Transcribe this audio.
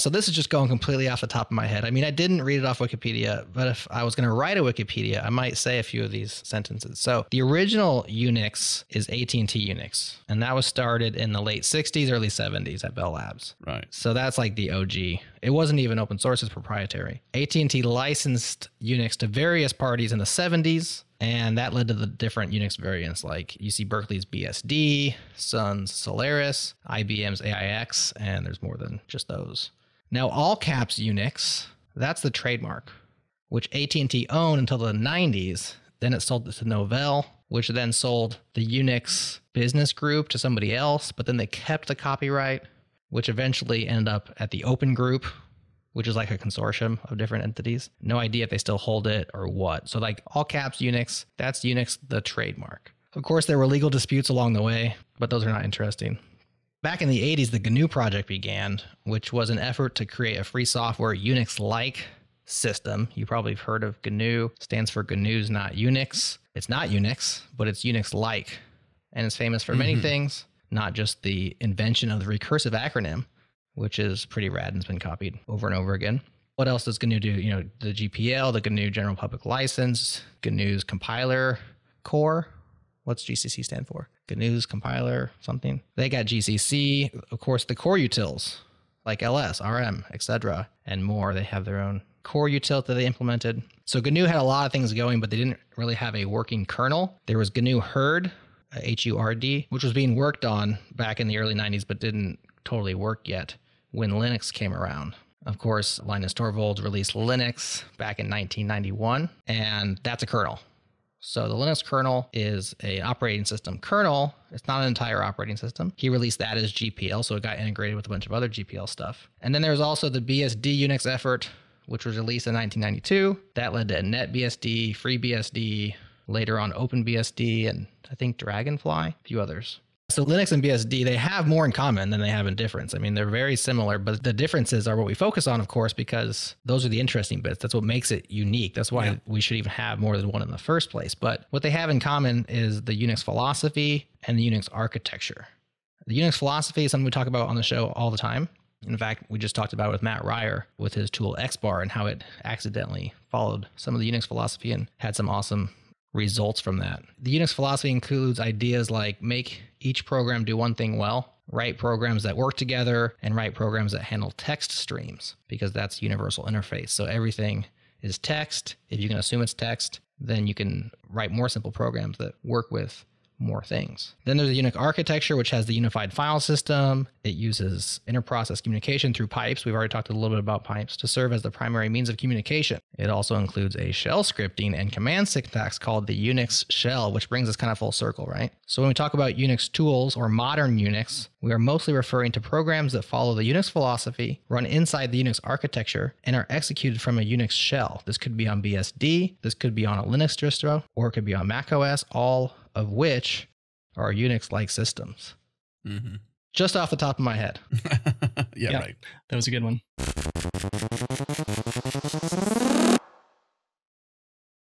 So this is just going completely off the top of my head. I mean, I didn't read it off Wikipedia, but if I was going to write a Wikipedia, I might say a few of these sentences. So the original Unix is AT&T Unix, and that was started in the late 60s, early 70s at Bell Labs. Right. So that's like the OG. It wasn't even open source; it's proprietary. AT&T licensed Unix to various parties in the 70s, and that led to the different Unix variants like UC Berkeley's BSD, Sun's Solaris, IBM's AIX, and there's more than just those. Now, all caps Unix, that's the trademark, which AT&T owned until the 90s. Then it sold it to Novell, which then sold the Unix business group to somebody else, but then they kept the copyright, which eventually ended up at the Open Group, which is like a consortium of different entities. No idea if they still hold it or what. So, like all caps Unix, that's Unix, the trademark. Of course, there were legal disputes along the way, but those are not interesting. Back in the 80s, the GNU project began, which was an effort to create a free software Unix like system. You probably have heard of GNU, stands for GNU's not Unix. It's not Unix, but it's Unix like. And it's famous for many mm-hmm. things, not just the invention of the recursive acronym, which is pretty rad and has been copied over and over again. What else does GNU do? You know, the GPL, the GNU General Public License, GNU's compiler core. What's GCC stand for? GNU's compiler, something. They got GCC, of course, the core utils like LS, RM, etc., and more. They have their own core util that they implemented. So GNU had a lot of things going, but they didn't really have a working kernel. There was GNU Hurd, uh, H-U-R-D, which was being worked on back in the early 90s, but didn't totally work yet when Linux came around. Of course, Linus Torvalds released Linux back in 1991, and that's a kernel. So the Linux kernel is an operating system kernel. It's not an entire operating system. He released that as GPL, so it got integrated with a bunch of other GPL stuff. And then there's also the BSD Unix effort, which was released in 1992. That led to NetBSD, FreeBSD, later on OpenBSD, and I think Dragonfly, a few others. So Linux and BSD, they have more in common than they have in difference. I mean, they're very similar, but the differences are what we focus on, of course, because those are the interesting bits. That's what makes it unique. That's why Yeah. we should even have more than one in the first place. But what they have in common is the Unix philosophy and the Unix architecture. The Unix philosophy is something we talk about on the show all the time. In fact, we just talked about it with Mat Ryer with his tool XBAR and how it accidentally followed some of the Unix philosophy and had some awesome results from that. The Unix philosophy includes ideas like make each program do one thing well, write programs that work together, and write programs that handle text streams because that's universal interface. So everything is text. If you can assume it's text, then you can write more simple programs that work with more things. Then there's the Unix architecture, which has the unified file system. It uses interprocess communication through pipes. We've already talked a little bit about pipes to serve as the primary means of communication. It also includes a shell scripting and command syntax called the Unix shell, which brings us kind of full circle, right? So when we talk about Unix tools or modern Unix, we are mostly referring to programs that follow the Unix philosophy, run inside the Unix architecture, and are executed from a Unix shell. This could be on BSD, this could be on a Linux distro, or it could be on macOS, all of which are Unix like systems. hmm Just off the top of my head. yeah, Yeah. right. That was a good one.